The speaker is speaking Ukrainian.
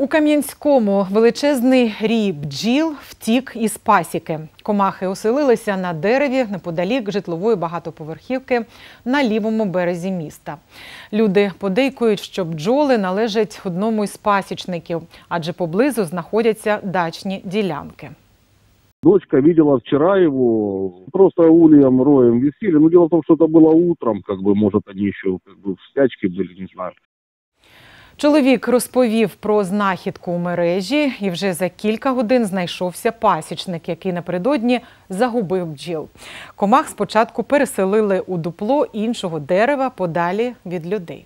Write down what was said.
У Кам'янському величезний рій бджіл втік із пасіки. Комахи оселилися на дереві неподалік житлової багатоповерхівки на лівому березі міста. Люди подейкують, що бджоли належать одному із пасічників, адже поблизу знаходяться дачні ділянки. Дочка видела вчера его, просто ульем, роем висели. Но дело в том, что это было утром, как бы, может, они еще как бы, в спячке были, не знаю. Чоловік розповів про знахідку у мережі, і вже за кілька годин знайшовся пасічник, який напередодні загубив бджіл. Комах спочатку переселили у дупло іншого дерева подалі від людей.